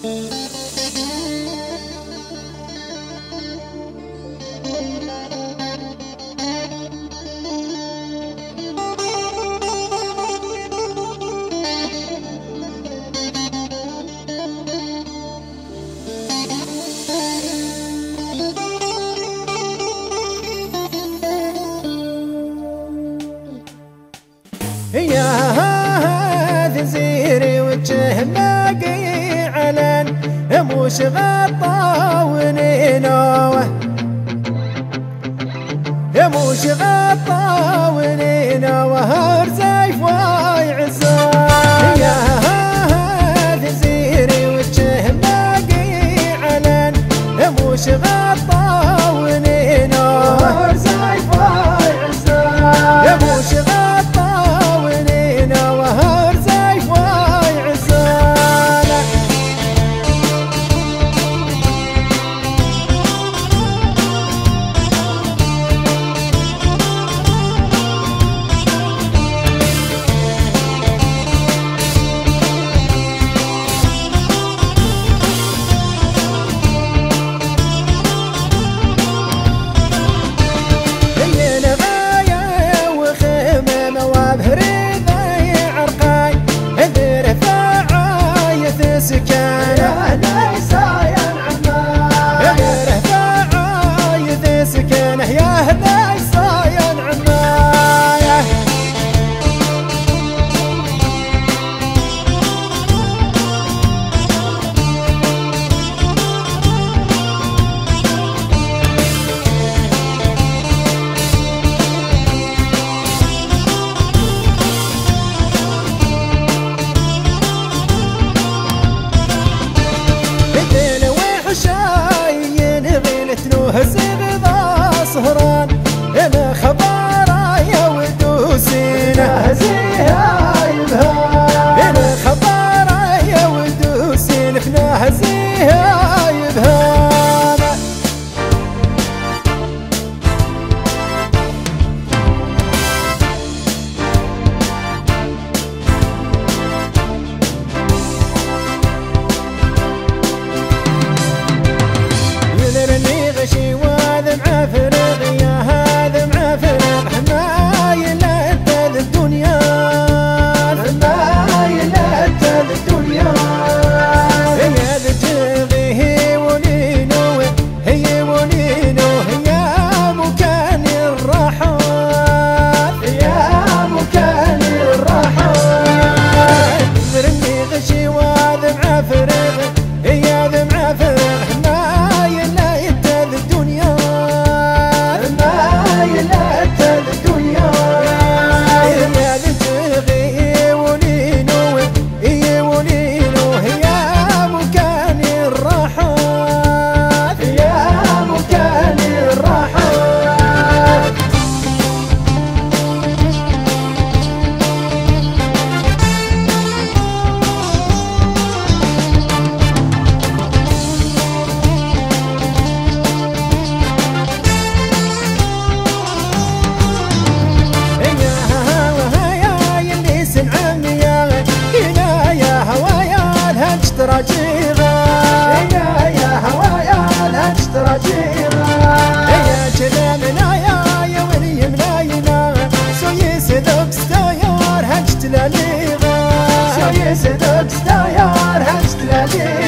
Hey, yeah. وش غطى ونينوه يا موش غطى ونينوه Hans رجيغة يا يا هوايا لجت رجيغة يا جناننا يا يا ولي ملاينا سوي سدق ستاير هجت لليغة سوي سدق ستاير هجت لليغة